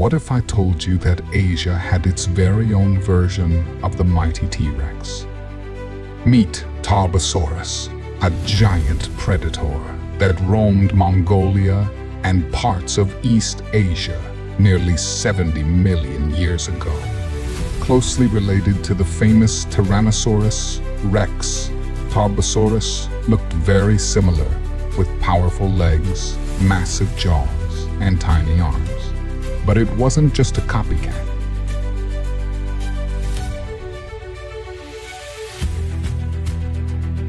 What if I told you that Asia had its very own version of the mighty T-Rex? Meet Tarbosaurus, a giant predator that roamed Mongolia and parts of East Asia nearly 70 million years ago. Closely related to the famous Tyrannosaurus rex, Tarbosaurus looked very similar with powerful legs, massive jaws, and tiny arms. But it wasn't just a copycat.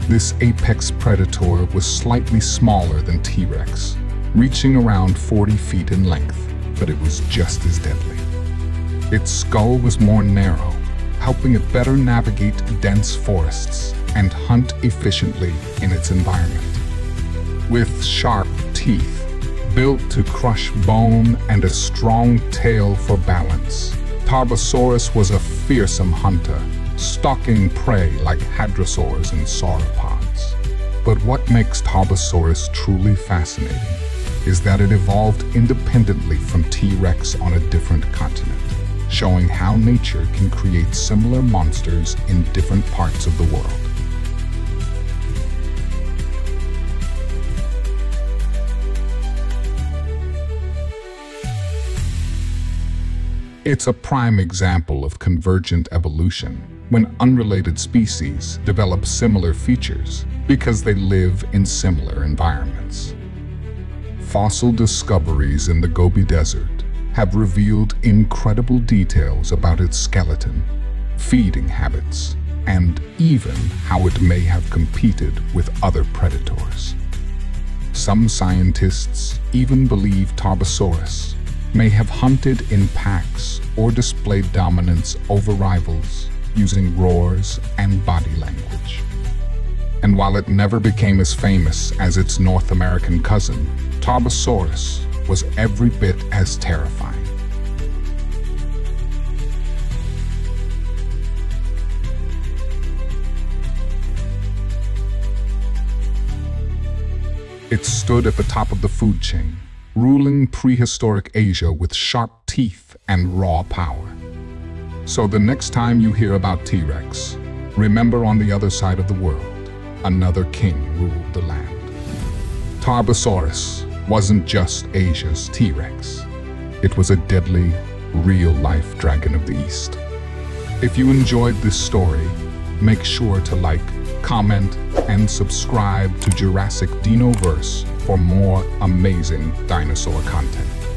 This apex predator was slightly smaller than T-Rex, reaching around 40 feet in length, but it was just as deadly. Its skull was more narrow, helping it better navigate dense forests and hunt efficiently in its environment. With sharp teeth, built to crush bone and a strong tail for balance, Tarbosaurus was a fearsome hunter, stalking prey like hadrosaurs and sauropods. But what makes Tarbosaurus truly fascinating is that it evolved independently from T-Rex on a different continent, showing how nature can create similar monsters in different parts of the world. It's a prime example of convergent evolution, when unrelated species develop similar features because they live in similar environments. Fossil discoveries in the Gobi Desert have revealed incredible details about its skeleton, feeding habits, and even how it may have competed with other predators. Some scientists even believe Tarbosaurus may have hunted in packs or displayed dominance over rivals using roars and body language. And while it never became as famous as its North American cousin, Tarbosaurus was every bit as terrifying. It stood at the top of the food chain, ruling prehistoric Asia with sharp teeth and raw power. So the next time you hear about T-Rex, remember on the other side of the world, another king ruled the land. Tarbosaurus wasn't just Asia's T-Rex. It was a deadly, real-life dragon of the East. If you enjoyed this story, make sure to like, comment, and subscribe to Jurassic Dinoverse for more amazing dinosaur content.